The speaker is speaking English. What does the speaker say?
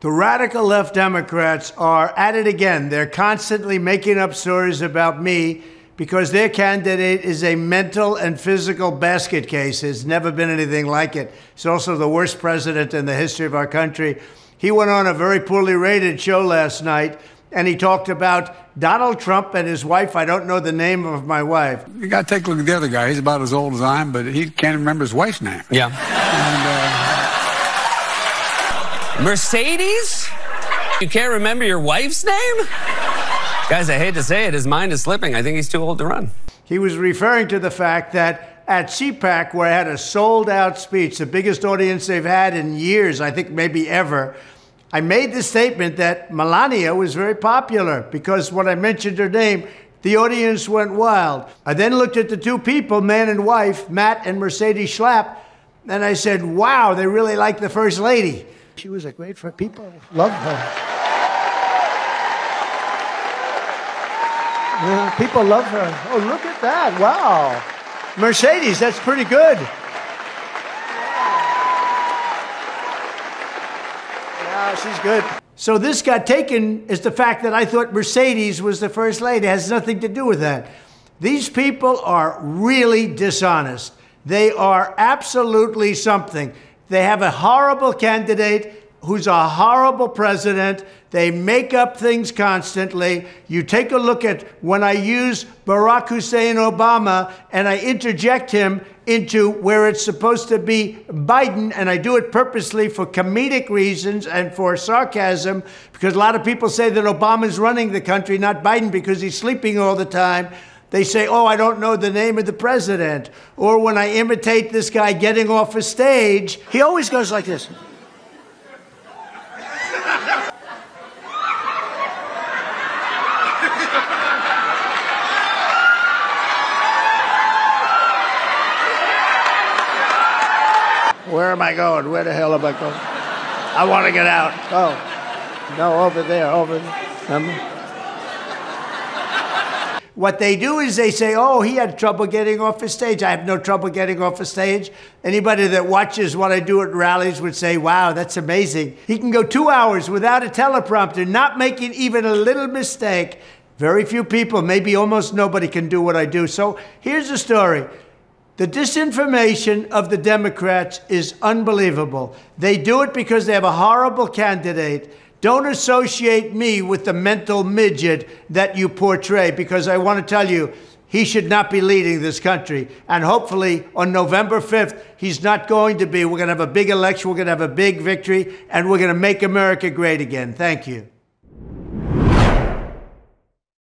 The radical left Democrats are at it again. They're constantly making up stories about me because their candidate is a mental and physical basket case. There's never been anything like it. He's also the worst president in the history of our country. He went on a very poorly rated show last night and he talked about Donald Trump and his wife. I don't know the name of my wife. You got to take a look at the other guy. He's about as old as I am, but he can't remember his wife's name. Yeah. And, uh, Mercedes? You can't remember your wife's name? Guys, I hate to say it, his mind is slipping. I think he's too old to run. He was referring to the fact that at CPAC, where I had a sold out speech, the biggest audience they've had in years, I think maybe ever, I made the statement that Melania was very popular because when I mentioned her name, the audience went wild. I then looked at the two people, man and wife, Matt and Mercedes Schlapp, and I said, wow, they really like the First Lady. She was a great friend. People loved her. Yeah, people love her. Oh, look at that. Wow. Mercedes, that's pretty good. Yeah, she's good. So this got taken as the fact that I thought Mercedes was the first lady. It has nothing to do with that. These people are really dishonest. They are absolutely something. They have a horrible candidate who's a horrible president. They make up things constantly. You take a look at when I use Barack Hussein Obama and I interject him into where it's supposed to be Biden, and I do it purposely for comedic reasons and for sarcasm, because a lot of people say that Obama's running the country, not Biden, because he's sleeping all the time. They say, Oh, I don't know the name of the president. Or when I imitate this guy getting off a stage, he always goes like this. Where am I going? Where the hell am I going? I want to get out. Oh, no, over there, over there. What they do is they say, oh, he had trouble getting off the stage. I have no trouble getting off the stage. Anybody that watches what I do at rallies would say, wow, that's amazing. He can go two hours without a teleprompter, not making even a little mistake. Very few people, maybe almost nobody, can do what I do. So here's the story. The disinformation of the Democrats is unbelievable. They do it because they have a horrible candidate. Don't associate me with the mental midget that you portray because I want to tell you, he should not be leading this country. And hopefully on November 5th, he's not going to be. We're going to have a big election, we're going to have a big victory, and we're going to make America great again. Thank you.